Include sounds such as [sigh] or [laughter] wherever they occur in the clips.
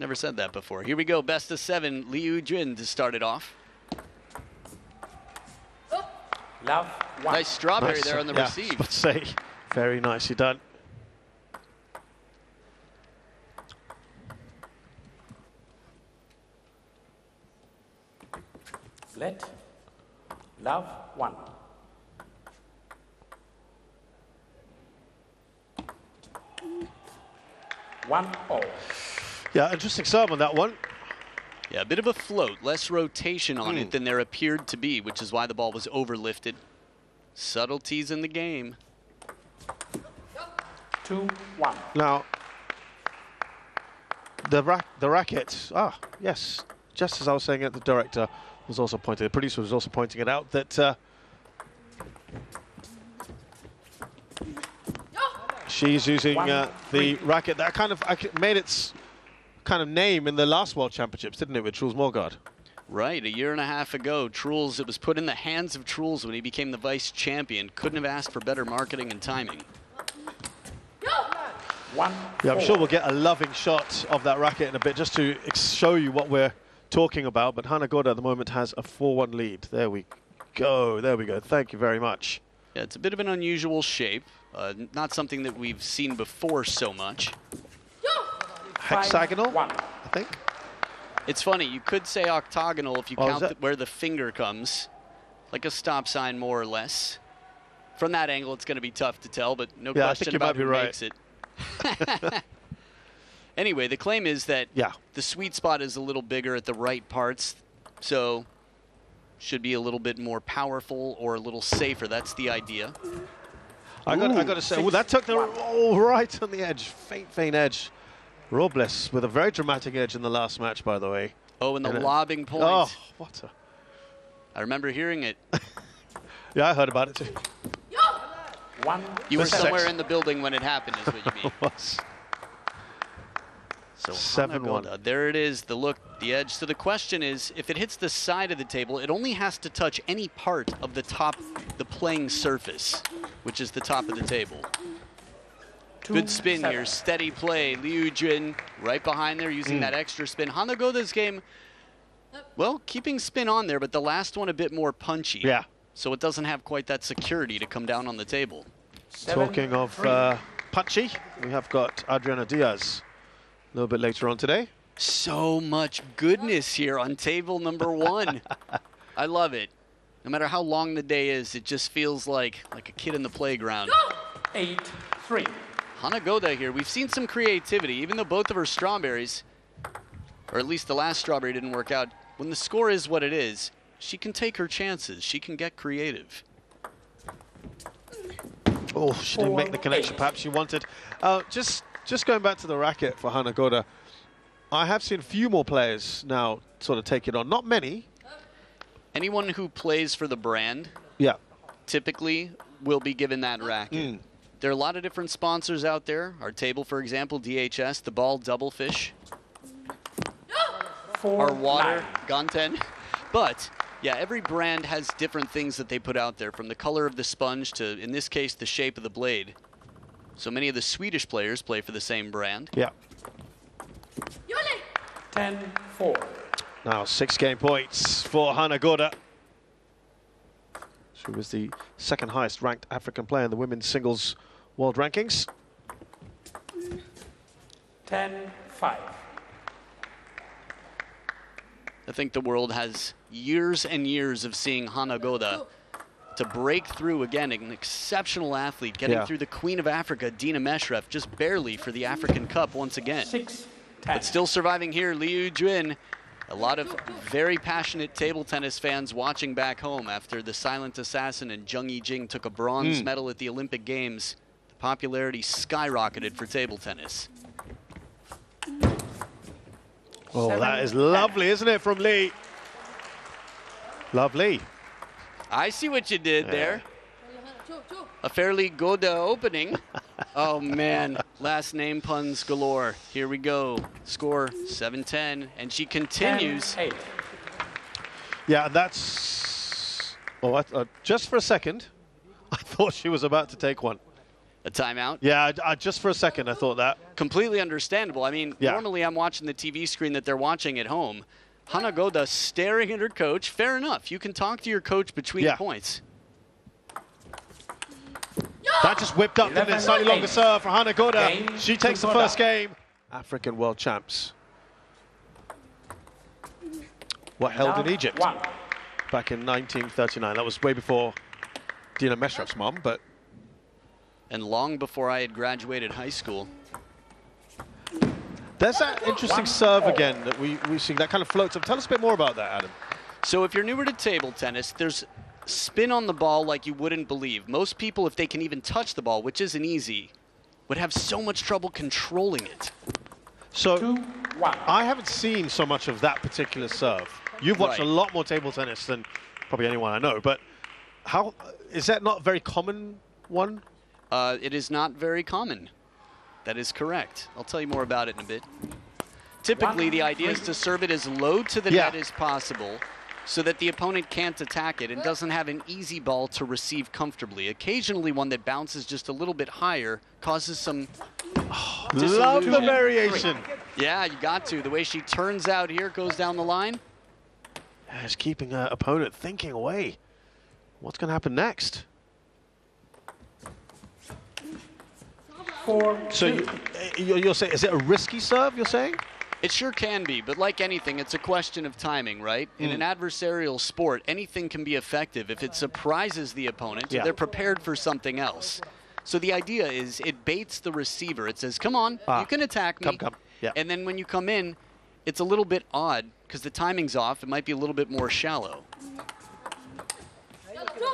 Never said that before. Here we go. Best of seven. Li Yu-Jhun to start it off. Love one. Nice strawberry Nice. there on the yeah, receive. Let's say, very nicely done. Let. Love one. One all. Yeah, interesting serve on that one. Yeah, a bit of a float, less rotation on Hmm. it than there appeared to be, which is why the ball was overlifted. Subtleties in the game. Two one. Now, the rack, the racket. Ah, yes. Just as I was saying it, the director was also pointing. The producer was also pointing it out that. Uh, she's using uh, the racket that kind of made its kind of name in the last World Championships, didn't it, with Truls Moregardh? Right, a year and a half ago, Truls, it was put in the hands of Truls when he became the vice champion. Couldn't have asked for better marketing and timing. One. Yeah, I'm sure we'll get a loving shot of that racket in a bit just to ex- show you what we're talking about. But Hana Goda at the moment has a 4-1 lead. There we go. There we go. Thank you very much. Yeah, it's a bit of an unusual shape. Uh, not something that we've seen before so much. Five, Hexagonal, One. I think. It's funny, you could say octagonal if you Oh, count that- where the finger comes, like a stop sign more or less. From that angle, it's going to be tough to tell, but no Yeah, I question think you about might be who right. makes it. [laughs] anyway, the claim is that Yeah. the sweet spot is a little bigger at the right parts, so should be a little bit more powerful or a little safer. That's the idea. I got, I got to say, six, oh, that took the one. oh, right on the edge, faint, faint edge. Robles with a very dramatic edge in the last match, by the way. Oh, and the And it- lobbing point. Oh, what a... I remember hearing it. [laughs] Yeah, I heard about it too. One. You were Six. somewhere in the building when it happened, is what you [laughs] mean. Was. So Seven one. There it is, the look, the edge. So the question is, if it hits the side of the table, it only has to touch any part of the top, the playing surface, which is the top of the table. Two, Good spin seven. here, steady play. Li Yu-Jhun right behind there using Hmm. that extra spin. Hana Goda this game, well, keeping spin on there, but the last one a bit more punchy. Yeah. So it doesn't have quite that security to come down on the table. Seven, Talking of uh, punchy, we have got Adriana Diaz a little bit later on today. So much goodness here on table number [laughs] one. I love it. No matter how long the day is, it just feels like like a kid in the playground. Eight. Three. Hana Goda here, we've seen some creativity, even though both of her strawberries, or at least the last strawberry didn't work out. When the score is what it is, she can take her chances. She can get creative. Oh, she didn't make the connection perhaps she wanted. Uh, just just going back to the racket for Hana Goda, I have seen a few more players now sort of take it on. Not many. Anyone who plays for the brand Yeah. typically will be given that racket. Mm. There are a lot of different sponsors out there. Our table, for example, DHS, the ball, Doublefish, Four. our water, nine. Ganten. But yeah, every brand has different things that they put out there, from the color of the sponge to, in this case, the shape of the blade. So many of the Swedish players play for the same brand. Yeah. Ten. Four. Now six game points for Hana Goda. She was the second highest ranked African player in the women's singles world rankings. Ten. Five. I think the world has years and years of seeing Hana Goda to break through again, an exceptional athlete, getting Yeah. through the Queen of Africa, Dina Meshref, just barely for the African Cup once again. Six. Ten. But still surviving here, Li Yu-Jhun. A lot of very passionate table tennis fans watching back home after the silent assassin and Jung Yi-jing took a bronze Mm. medal at the Olympic Games. The popularity skyrocketed for table tennis. Oh, Seven, that is lovely, isn't it, from Lee? Lovely. I see what you did there. A fairly good uh, opening. [laughs] oh man, last name puns galore. Here we go. Score 7-10, and she continues. Ten, eight. Yeah, that's. Oh, I, uh, just for a second, [laughs] I thought she was about to take one. A timeout? Yeah, I, I, just for a second I thought that. Completely understandable. I mean, Yeah. normally I'm watching the TV screen that they're watching at home. Hana Goda staring at her coach. Fair enough. You can talk to your coach between Yeah. points. That just whipped up, didn't Slightly longer eight. serve for Hana Goda. She takes the to first game. African world champs. What held in Egypt One. back in 1939. That was way before Dina Meshref's mom, but And long before I had graduated high school. there's that interesting serve again that we, we see that kind of floats up. Tell us a bit more about that, Adam. So if you're newer to table tennis, there's spin on the ball like you wouldn't believe. Most people, if they can even touch the ball, which isn't easy, would have so much trouble controlling it. So Two. I haven't seen so much of that particular serve. You've watched Right. a lot more table tennis than probably anyone I know, but how is that not a very common one? Uh, it is not very common. That is correct. I'll tell you more about it in a bit. Typically, the idea is to serve it as low to the Yeah. net as possible so that the opponent can't attack it and doesn't have an easy ball to receive comfortably. Occasionally, one that bounces just a little bit higher causes some. Love the Disillusion. variation. Yeah, you got to. The way she turns out here, goes down the line. Yeah, It's keeping her opponent thinking away. What's going to happen next? Four. So you, you're, you're saying, is it a risky serve? You're saying? It sure can be, but like anything, it's a question of timing, right? In Hmm. an adversarial sport, anything can be effective if it surprises the opponent Yeah. they're prepared for something else. So the idea is it baits the receiver. It says, come on, Ah, you can attack me. come, come. Yeah. And then when you come in, it's a little bit odd because the timing's off. It might be a little bit more shallow.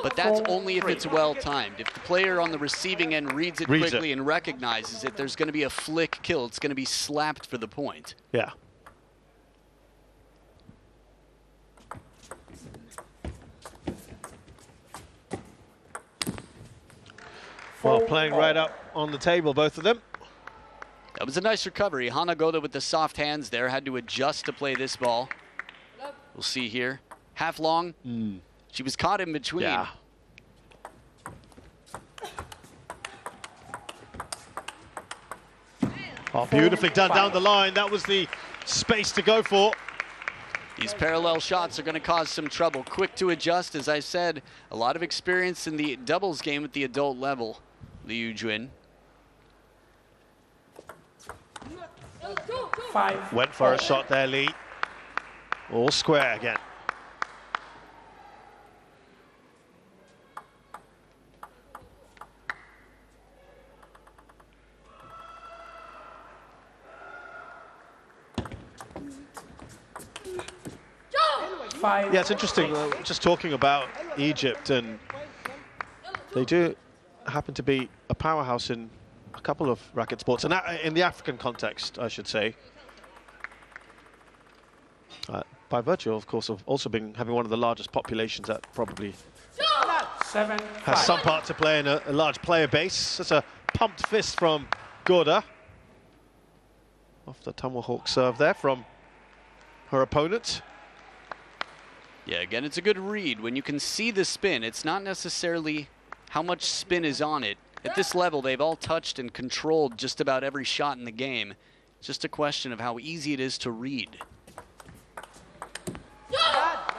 But that's only if it's well timed. If the player on the receiving end reads it Reads it. quickly and recognizes it, there's going to be a flick kill. It's going to be slapped for the point. Yeah. Well, playing right up on the table, both of them. That was a nice recovery. Hana Goda with the soft hands there had to adjust to play this ball. We'll see here. Half long. Hmm. She was caught in between. Yeah. Oh, beautifully done down the line. That was the space to go for. These parallel shots are going to cause some trouble. Quick to adjust, as I said. A lot of experience in the doubles game at the adult level. Li Yu-Jhun. Five. Went for a shot there, Lee. All square again. Yeah, it's interesting. Uh, just talking about Egypt, and they do happen to be a powerhouse in a couple of racket sports, and in the African context, I should say. Uh, by virtue, of course, of also being having one of the largest populations that probably Seven. has some part to play in a, a large player base. That's a pumped fist from Goda. Off the Tomahawk serve there from her opponent. Yeah, again, it's a good read. When you can see the spin, it's not necessarily how much spin is on it. At this level, they've all touched and controlled just about every shot in the game. It's just a question of how easy it is to read.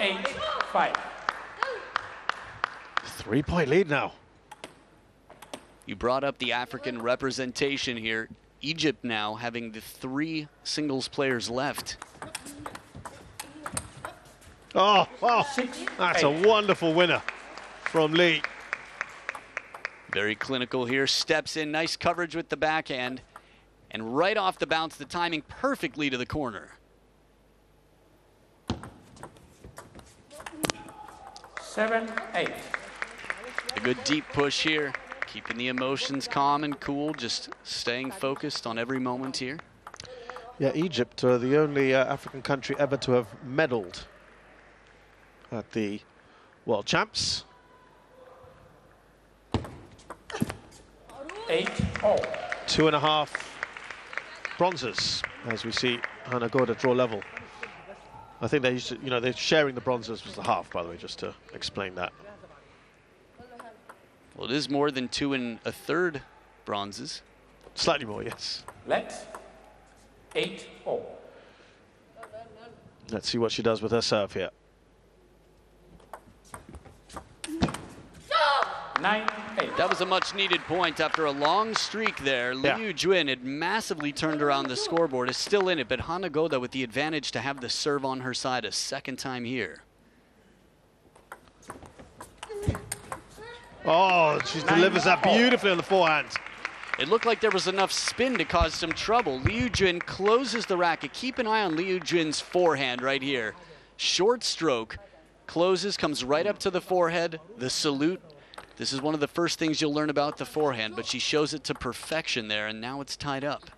Eight. Five. Three point lead now. You brought up the African representation here. Egypt now having the three singles players left. Oh, wow. That's a wonderful winner from Lee. Very clinical here. Steps in, nice coverage with the backhand. And right off the bounce, the timing perfectly to the corner. Seven. Eight. A good deep push here. Keeping the emotions calm and cool, just staying focused on every moment here. Yeah, Egypt, uh, the only uh, African country ever to have medalled at the World Champs. Eight. All. Two and a half bronzes as we see Hana Goda draw level. I think they used to, you know, they're sharing the bronzes was the half, by the way, just to explain that. Well, it is more than two and a third bronzes. Slightly more, yes. Let 8 0. Let's see what she does with her serve here. 9 8. That was a much needed point after a long streak there. Yeah. Li Yu-Jhun had massively turned around the scoreboard, is still in it, but Hana Goda with the advantage to have the serve on her side a second time here. Oh, she delivers that beautifully on the forehand. It looked like there was enough spin to cause some trouble. Li Yu-Jhun closes the racket. Keep an eye on Li Yu-Jhun's forehand right here. Short stroke, closes, comes right up to the forehead. The salute. This is one of the first things you'll learn about the forehand, but she shows it to perfection there, and now it's tied up.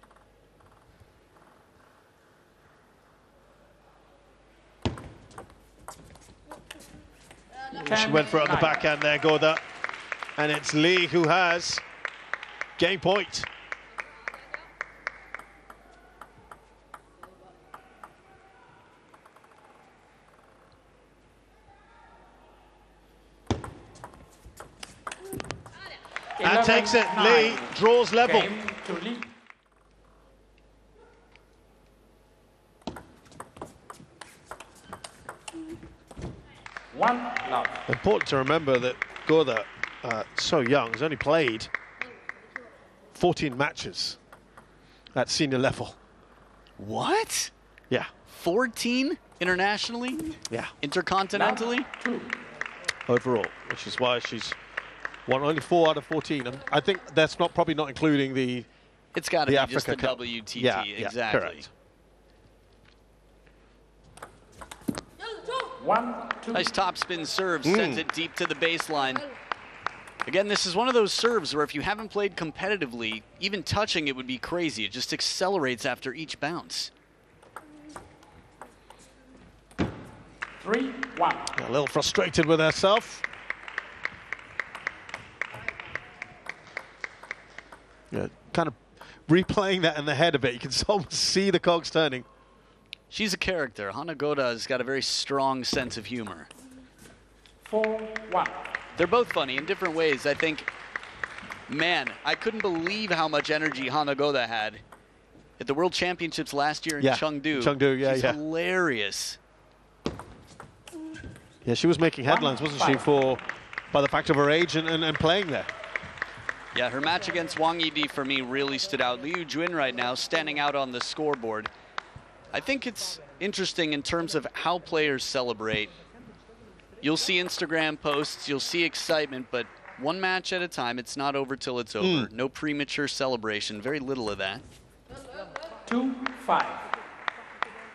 She went for it on the backhand there, Goda. And it's Lee who has game point. Takes it. Lee draws level. Game to Lee. One love. Important to remember that Goda, uh, so young, has only played 14 matches at senior level. What? Yeah, 14 internationally? yeah, Intercontinentally? Two. overall, which is why she's won only four out of 14. And I think that's not probably not including the It's got to the be Africa just the Cup. WTT. Yeah, yeah, exactly. correct. One, two. Nice topspin serve, Mm. sends it deep to the baseline. Again, this is one of those serves where if you haven't played competitively, even touching it would be crazy. It just accelerates after each bounce. Three, one. A little frustrated with herself. Yeah, kind of replaying that in the head a bit. You can [laughs] almost see the cogs turning. She's a character. Hana Goda has got a very strong sense of humor. Four, one. They're both funny in different ways. I think, man, I couldn't believe how much energy Hana Goda had at the World Championships last year in Yeah, Chengdu. Chengdu, yeah, She's yeah. hilarious. Yeah, she was making headlines, wasn't she, for by the fact of her age and, and, and playing there. Yeah, her match against Wang Yidi for me really stood out. Li Yu-Jhun right now standing out on the scoreboard. I think it's interesting in terms of how players celebrate. You'll see Instagram posts, you'll see excitement, but one match at a time. It's not over till it's over. Hmm. No premature celebration. Very little of that. Two, five.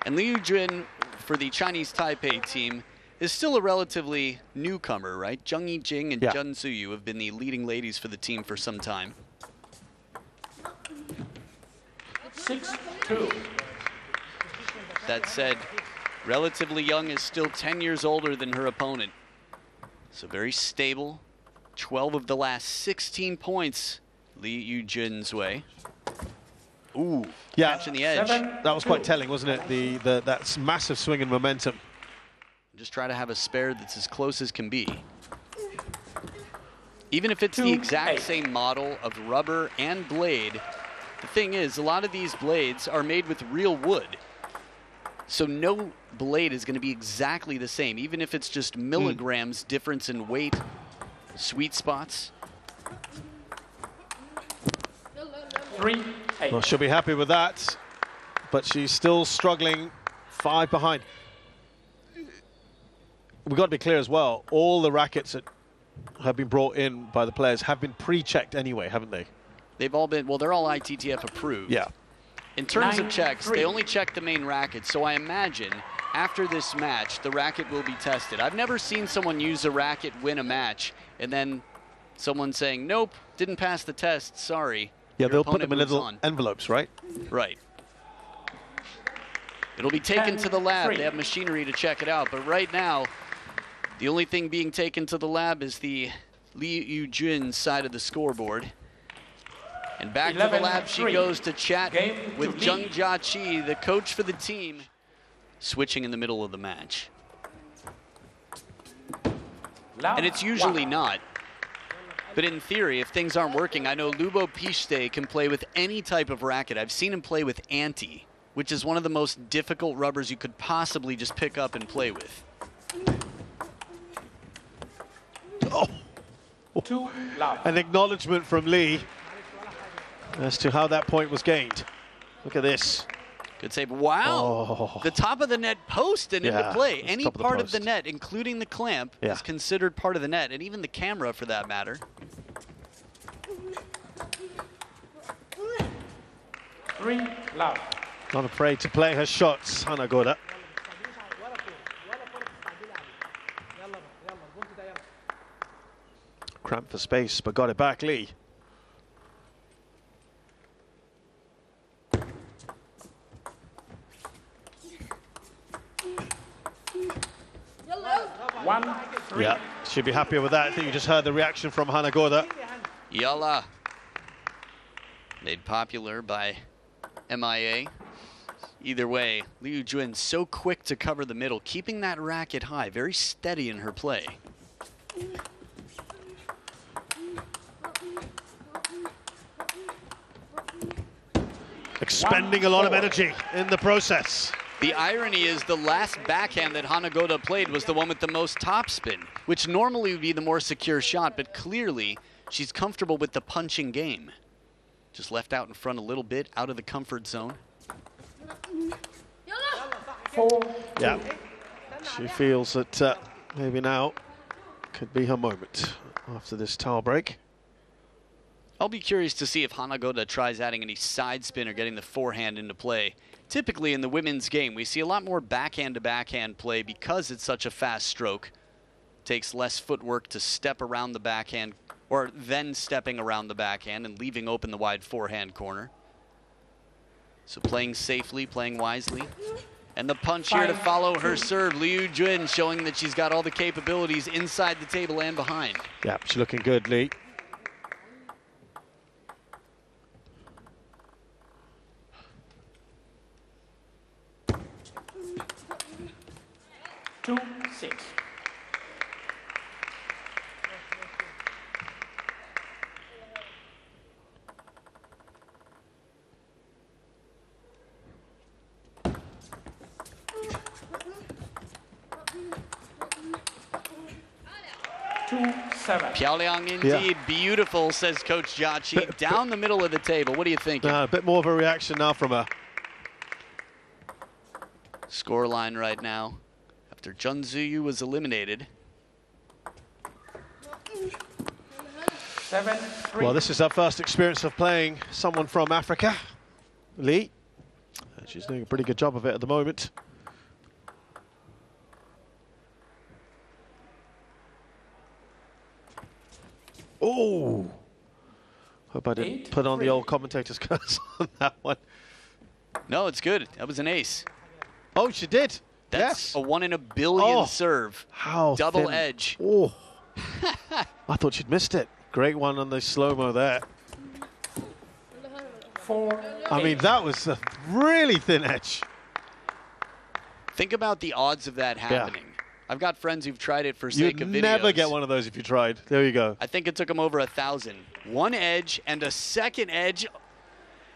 And Li Yu-Jhun for the Chinese Taipei team is still a relatively newcomer, right? Zheng Yijing and Yeah. Zheng Suyu have been the leading ladies for the team for some time. Six, two. That said, relatively young is still 10 years older than her opponent. So very stable. 12 of the last 16 points Li Yu-Jhun's way. Ooh, Yeah. catching the edge. Seven, That was quite telling, wasn't it? The, the That massive swing in momentum. Just try to have a spare that's as close as can be. Even if it's the exact eight. same model of rubber and blade, the thing is, a lot of these blades are made with real wood. So no blade is going to be exactly the same, even if it's just hmm. milligrams difference in weight, sweet spots. Three, eight. Well, she'll be happy with that, but she's still struggling five behind. We've got to be clear as well, all the rackets that have been brought in by the players have been pre-checked anyway, haven't they? They've all been, well, they're all ITTF approved. Yeah. In terms Nine, of checks, three. they only check the main racket, so I imagine after this match, the racket will be tested. I've never seen someone use a racket win a match and then someone saying, nope, didn't pass the test, sorry. Yeah, Your they'll put them in little on. envelopes, right? Right. It'll be taken Ten, to the lab. three. They have machinery to check it out. But right now, the only thing being taken to the lab is the Li Yu-Jhun side of the scoreboard. And back to the 11, lab she goes to chat Game to with Li. Zheng Jiaqi, the coach for the team, switching in the middle of the match. And it's usually not. But in theory, if things aren't working, I know Lubo Pistej can play with any type of racket. I've seen him play with Anti, which is one of the most difficult rubbers you could possibly just pick up and play with. Oh, [laughs] Two love. an acknowledgement from Lee as to how that point was gained. Look at this. Good save. Wow. Oh. The top of the net post and into play. Any of the part of the net, including the clamp, Yeah. is considered part of the net, and even the camera for that matter. Three love. Not afraid to play her shots, Hana Goda. Cramp for space, but got it back, Lee. One, three. Yeah, should be happier with that. I think you just heard the reaction from Hana Goda. Yalla. Made popular by MIA. Either way, Li Yu-Jhun so quick to cover the middle, keeping that racket high, very steady in her play. Expending a lot of energy in the process. The irony is the last backhand that Hana Goda played was the one with the most topspin, which normally would be the more secure shot, but clearly she's comfortable with the punching game. Just left out in front a little bit, out of the comfort zone. Yeah, she feels that uh, maybe now could be her moment after this towel break. I'll be curious to see if Hana Goda tries adding any side spin or getting the forehand into play. Typically in the women's game, we see a lot more backhand to backhand play because it's such a fast stroke. Takes less footwork to step around the backhand or then stepping around the backhand and leaving open the wide forehand corner. So playing safely, playing wisely. And the punch here to follow her serve. Li Yu-Jhun showing that she's got all the capabilities inside the table and behind. Yeah, she's looking good, Lee. Two, six. Two, seven. Piaoliang indeed, beautiful, says Coach Jiaqi. Down the middle of the table. What do you think? Uh, a bit more of a reaction now from her. Score line right now after Jun Zuyu was eliminated. Seven, three. Well, this is her first experience of playing someone from Africa, Lee. And she's doing a pretty good job of it at the moment. Oh! Hope I didn't Eight, put on the old commentator's [laughs] curse on that one. No, it's good. That was an ace. Oh, she did. That's yes. a one in a billion Oh. serve. How double thin. edge. Oh. [laughs] I thought she'd missed it. Great one on the slow-mo there. Four, I mean, that was a really thin edge. Think about the odds of that happening. Yeah. I've got friends who've tried it for sake of video. You'd of videos. never get one of those if you tried. There you go. I think it took him over a thousand. One edge and a second edge.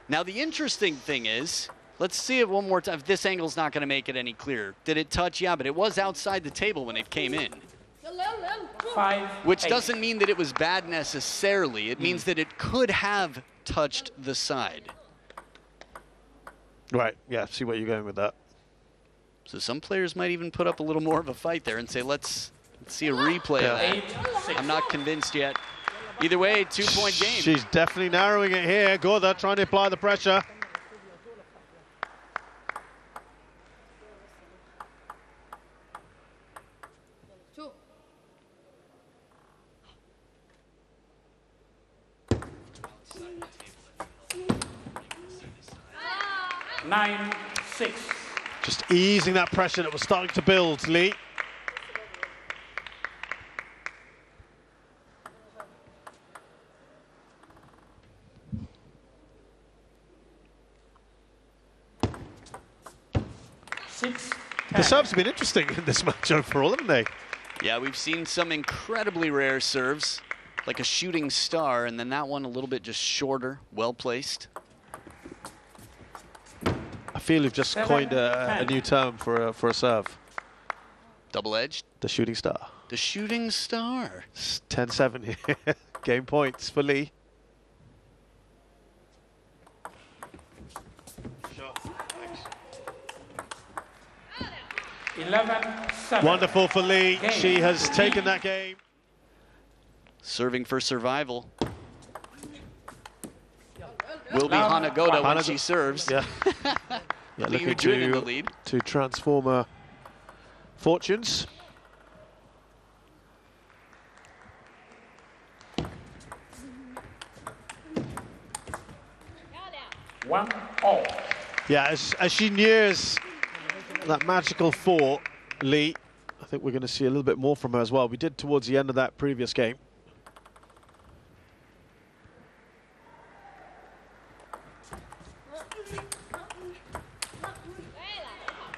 Now the interesting thing is, let's see it one more time. This angle's not going to make it any clearer. Did it touch? Yeah, but it was outside the table when it came in. five, Which eight. doesn't mean that it was bad necessarily. It means hmm. that it could have touched the side. Right, yeah, see where you're going with that. So some players might even put up a little more of a fight there and say, let's, let's see a replay of that. Eight, six. I'm not convinced yet. Either way, two-point game. She's definitely narrowing it here. Goda trying to apply the pressure. Nine, six. Just easing that pressure that was starting to build, Lee. Six, The serves have been interesting in this [laughs] match overall, haven't they? Yeah, we've seen some incredibly rare serves, like a shooting star, and then that one a little bit just shorter, well placed. I feel you've just coined a, a new term for a, for a serve. Double edged. The shooting star. The shooting star. It's 10-7 here. [laughs] Game points for Lee. Sure. Thanks. 11 Wonderful for Lee. Game. She has taken that game. Serving for survival. Will be Now, Hana Goda when Hanago- she serves. Yeah. [laughs] [laughs] yeah Liu looking Jun in the to, lead. to transform her fortunes. One all. Yeah, as, as she nears that magical four, Lee, I think we're going to see a little bit more from her as well. We did towards the end of that previous game.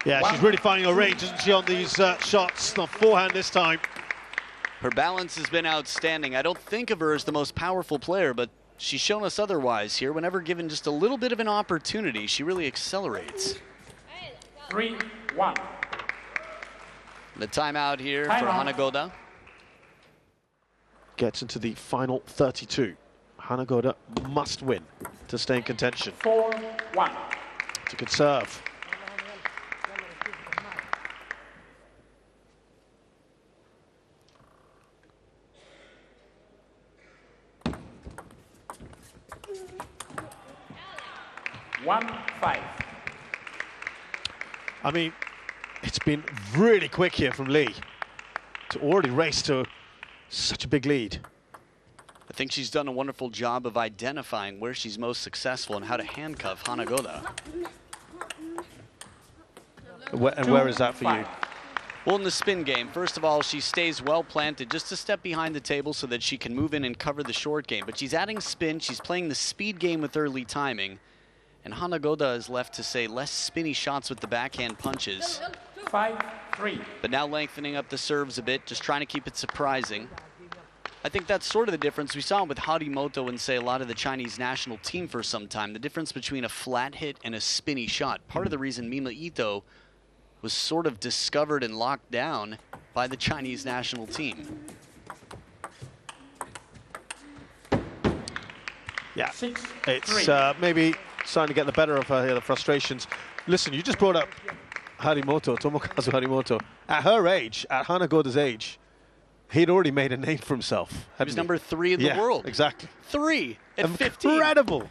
Yeah, she's really finding her range, isn't she, on these uh, shots? Not forehand this time. Her balance has been outstanding. I don't think of her as the most powerful player, but she's shown us otherwise here. Whenever given just a little bit of an opportunity, she really accelerates. 3 1. The timeout here for Timeout. Hana Goda. Gets into the final 32. Hana Goda must win to stay in contention. 4 1. It's a One five. I mean, it's been really quick here from Lee to already race to such a big lead. I think she's done a wonderful job of identifying where she's most successful and how to handcuff Hana Goda. Where, and where is that for you? Well, in the spin game, first of all, she stays well planted just a step behind the table so that she can move in and cover the short game. But she's adding spin, she's playing the speed game with early timing. And Hana Goda is left to say less spinny shots with the backhand punches. 5 3. But now lengthening up the serves a bit, just trying to keep it surprising. I think that's sort of the difference. We saw it with Harimoto and say a lot of the Chinese national team for some time. The difference between a flat hit and a spinny shot. Part of the reason Mima Ito was sort of discovered and locked down by the Chinese national team. Yeah, 6 it's uh, maybe starting to get the better of her here, the frustrations. Listen, you just brought up Harimoto, Tomokazu Harimoto. At her age, at Hana Goda's age, he'd already made a name for himself. He hadn't was number three in yeah, the world. Exactly. Three at 15. Incredible.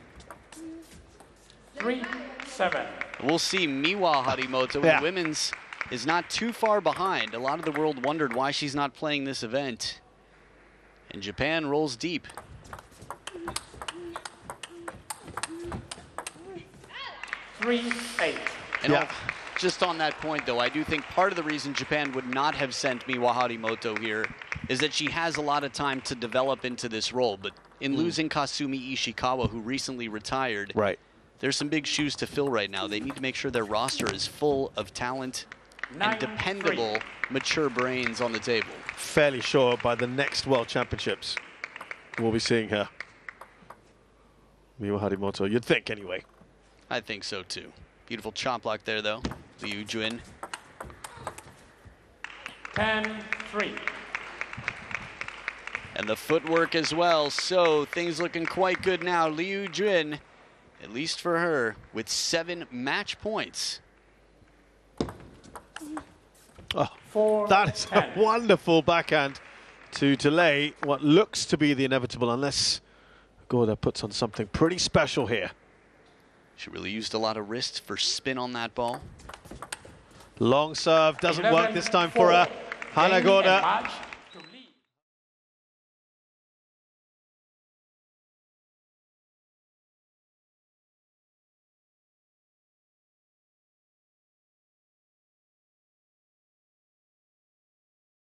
3 7. We'll see Miwa Harimoto in Yeah. the women's is not too far behind. A lot of the world wondered why she's not playing this event. And Japan rolls deep. 3 8. And Yeah. Just on that point, though, I do think part of the reason Japan would not have sent Miwa Harimoto here is that she has a lot of time to develop into this role. But in hmm. losing Kasumi Ishikawa, who recently retired, Right. there's some big shoes to fill right now. They need to make sure their roster is full of talent Nine, and dependable, mature brains on the table. Fairly sure by the next World Championships, we'll be seeing her. Miwa Harimoto, you'd think anyway. I think so too. Beautiful chop block there, though. Li Yu-Jhun. 10 3. And the footwork as well. So things looking quite good now. Li Yu-Jhun, at least for her, with seven match points. Oh, 4 that is a wonderful backhand to delay what looks to be the inevitable, unless Goda puts on something pretty special here. She really used a lot of wrist for spin on that ball. Long serve doesn't work this time for her. four.